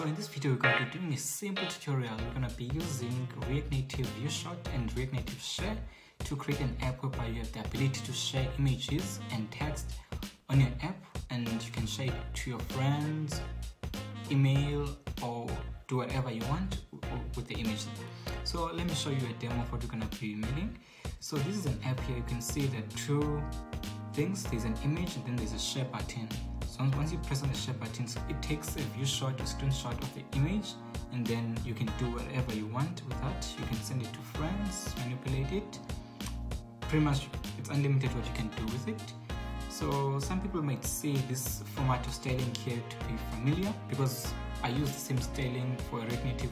So in this video, we're going to be doing a simple tutorial. We're going to be using React Native ViewShot and React Native Share to create an app whereby you have the ability to share images and text on your app and you can share it to your friends, email or do whatever you want with the image. So let me show you a demo of what we're going to be making. So this is an app here. You can see the two things. There's an image and then there's a share button. So once you press on the share button, it takes a view shot, a screenshot of the image, and then you can do whatever you want with that. You can send it to friends, manipulate it. Pretty much, it's unlimited what you can do with it. So some people might see this format of styling here to be familiar because I use the same styling for a React Native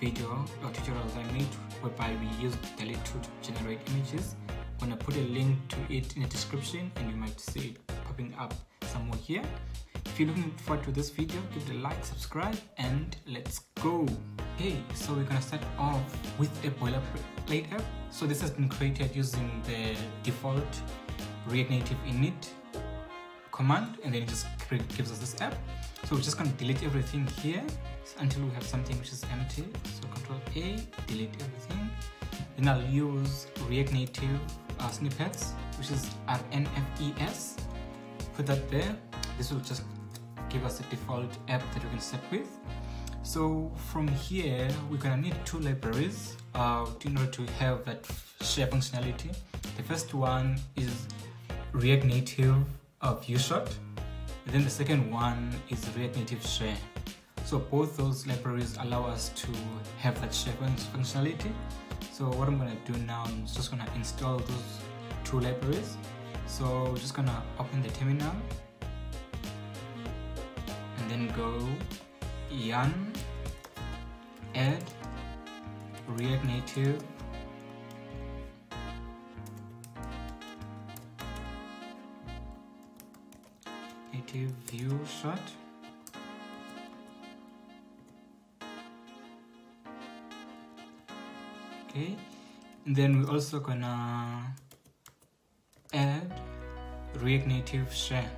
video or tutorials I made whereby we use DALL-E 2 to generate images. I'm gonna put a link to it in the description and you might see it popping up somewhere here. If you're looking forward to this video, give it a like, subscribe, and let's go. Okay, so we're gonna start off with a boilerplate app. So this has been created using the default React Native init command, and then it just gives us this app. So we're just gonna delete everything here until we have something which is empty. So Control A, delete everything. Then I'll use React Native uh, snippets, which is RNFES put that there this will just give us a default app that we can set with. So from here we're gonna need two libraries uh, in order to have that share functionality. The first one is react native uh, viewshot. And then the second one is react native share. So both those libraries allow us to have that share functionality. So what i'm gonna do now i'm just gonna install those two libraries so just gonna open the terminal. And then go yarn add react native. Native view shot. Okay. And then we're also gonna React Native share.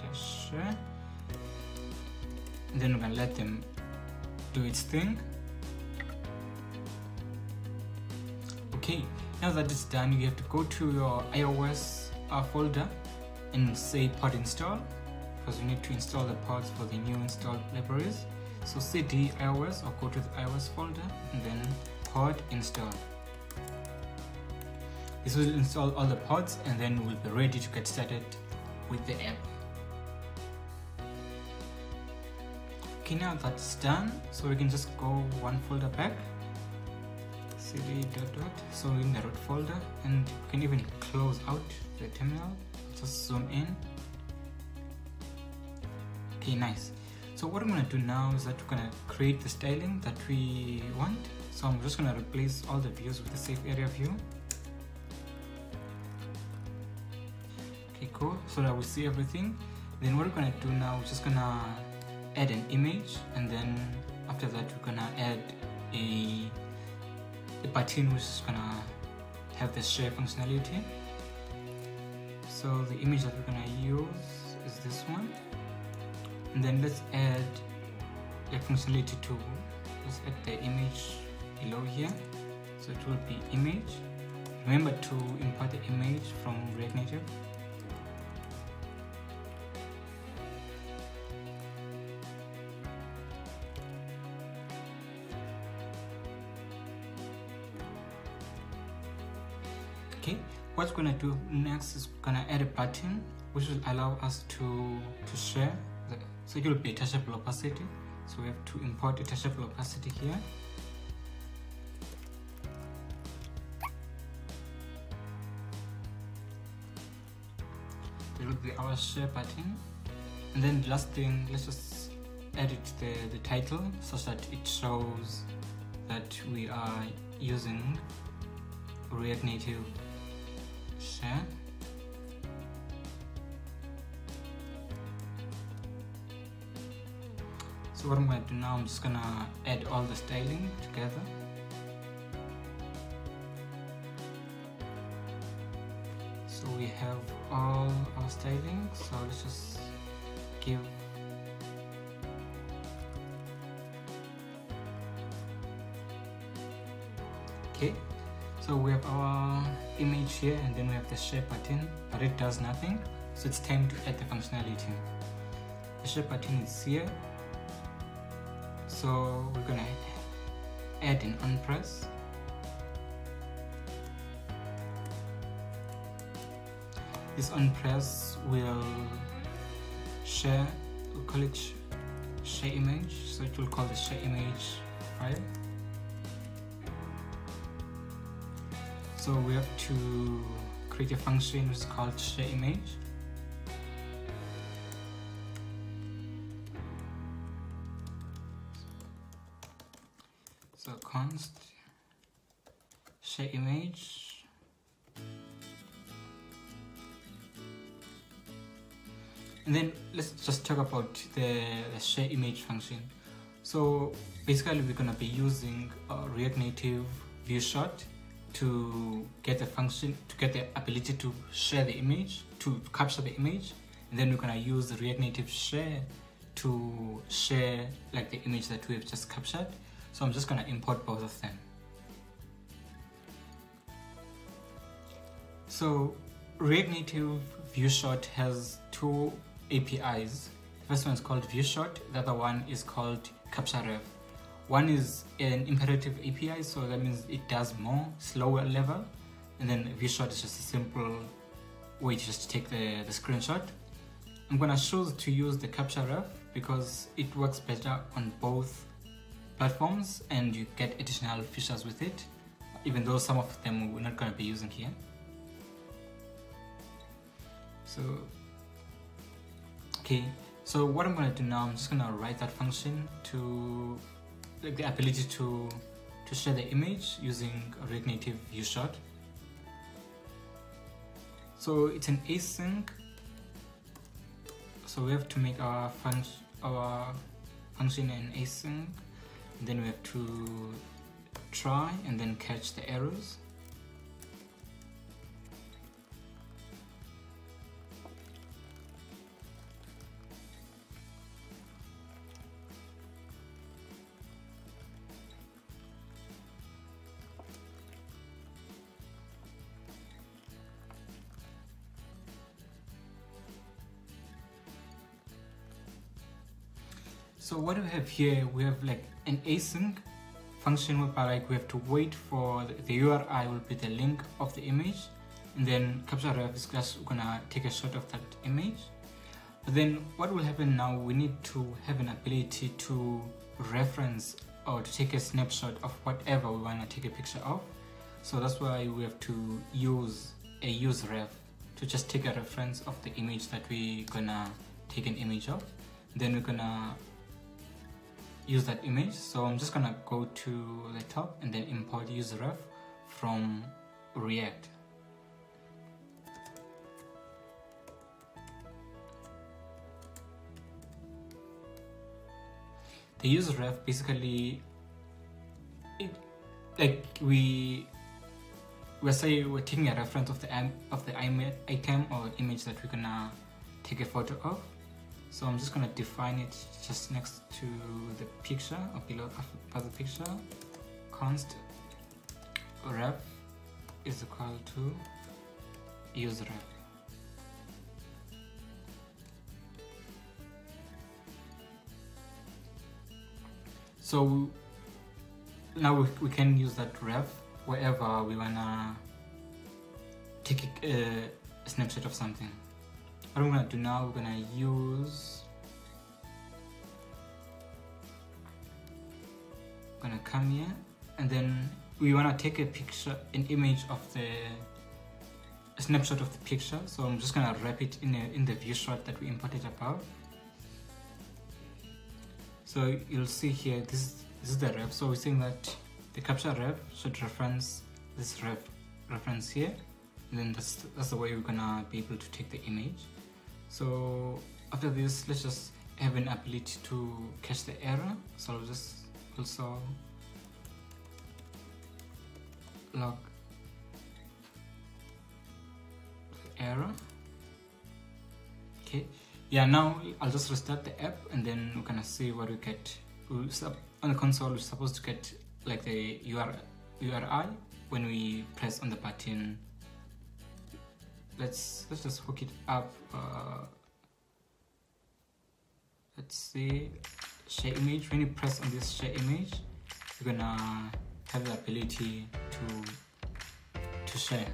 Just. And then we're gonna let them do its thing. Okay, now that it's done, you have to go to your iOS uh, folder and say pod install because you need to install the pods for the new installed libraries. So cd iOS or go to the iOS folder and then pod install. This will install all the pods and then we'll be ready to get started with the app. Okay, now that's done, so we can just go one folder back. cd dot dot. So in the root folder, and you can even close out the terminal. Just zoom in. Okay, nice. So what I'm going to do now is that we're going to create the styling that we want. So I'm just to replace all the views with the safe area view. Okay, cool. So that we see everything. Then what we're to do now is just to add an image and then after that we're to add a, a button which is to have the share functionality. So the image that we're to use is this one and then let's add a functionality to let's add the image below here. So it will be image. Remember to import the image from React Native okay what's gonna do next is gonna add a button which will allow us to to share so it will be touchable opacity so we have to import a touchable opacity here will our share button and then the last thing let's just edit the, the title such that it shows that we are using React Native share. So what I'm going to do now I'm just gonna add all the styling together we have all our styling so let's just give. Okay so we have our image here and then we have the share button but it does nothing so it's time to add the functionality. The share button is here. So we're gonna add an on press this on press will share call it share image. So it will call the share image file. So we have to create a function which is called share image. So const share image and then let's just talk about the, the share image function. So basically we're going to be using react native view shot to get the function to get the ability to share the image to capture the image. And then we're to use the react native share to share like the image that we've just captured. So i'm just going to import both of them. So react native view shot has two APIs. The first one is called ViewShot, the other one is called CaptureRef. One is an imperative API, so that means it does more, slower level, and then ViewShot is just a simple way to just take the, the screenshot. I'm gonna choose to use the CaptureRef because it works better on both platforms and you get additional features with it, even though some of them we're not gonna be using here. So okay so what I'm gonna do now I'm just gonna write that function to like the ability to to share the image using React Native ViewShot so it's an async. So we have to make our function our function an async. Then we have to try and then catch the errors So what we have here, we have like an async function whereby like we have to wait for the, the URI will be the link of the image and then capture ref is just gonna take a shot of that image. But then what will happen now, we need to have an ability to reference or to take a snapshot of whatever we wanna take a picture of. So that's why we have to use a use ref to just take a reference of the image that we're gonna take an image of. Then we're gonna use that image. So I'm just gonna go to the top and then import use ref from react. The use ref basically it, like we we say we're taking a reference of the of the item or image that we're gonna take a photo of so I'm just going to define it just next to the picture or below the picture. const ref is equal to use ref. So now we, we can use that ref wherever we wanna take a, a snapshot of something what I'm gonna do now we're gonna use gonna come here and then we wanna take a picture an image of the a snapshot of the picture so I'm just gonna wrap it in, a, in the view shot that we imported above. So you'll see here this, this is the ref so we're saying that the capture ref should reference this ref reference here and then that's, that's the way we're gonna be able to take the image so after this let's just have an ability to catch the error. So I'll just also log error. Okay. Yeah now I'll just restart the app and then we're gonna see what we get. On the console we're supposed to get like the URI when we press on the button let's let's just hook it up uh, let's see share image. When you press on this share image you're gonna have the ability to to share.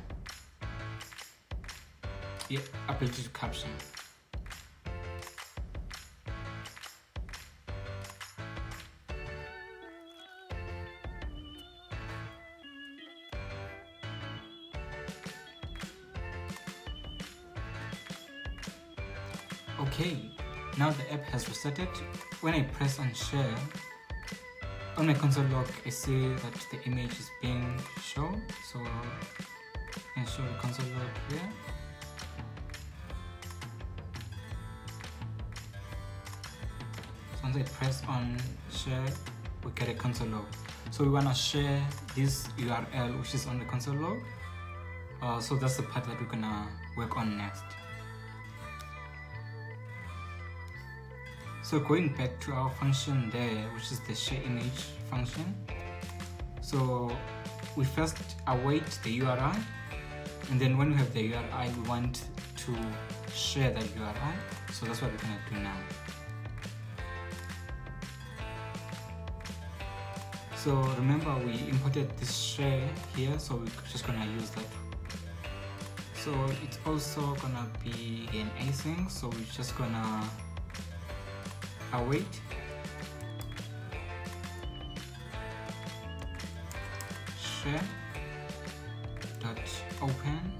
Yeah ability to caption okay now the app has restarted when I press on share on my console log I see that the image is being shown. So I show the console log here. So once I press on share we get a console log. So we want to share this URL which is on the console log. Uh, so that's the part that we're gonna work on next So going back to our function there, which is the share image function. So we first await the URI, and then when we have the URI, we want to share that URI. So that's what we're gonna do now. So remember we imported this share here, so we're just gonna use that. So it's also gonna be an async, so we're just gonna await share. Dot open.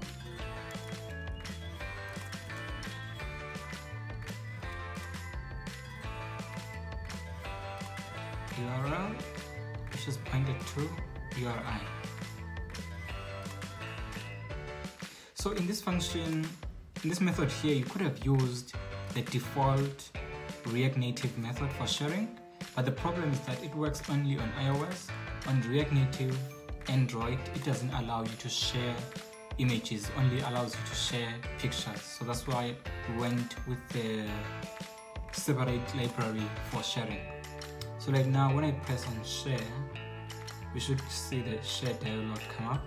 URL which is pointed to URI. So in this function, in this method here, you could have used the default React Native method for sharing, but the problem is that it works only on iOS. On React Native Android, it doesn't allow you to share images, only allows you to share pictures. So that's why I went with the separate library for sharing. So like now when I press on share, we should see the share dialog come up.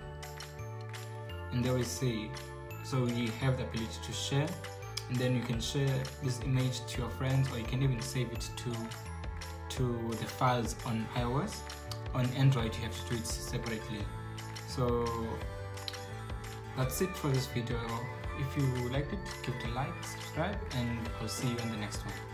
And there we see, so you have the ability to share and then you can share this image to your friends or you can even save it to to the files on iOS. On Android you have to do it separately. So that's it for this video. If you liked it give it a like subscribe and I'll see you in the next one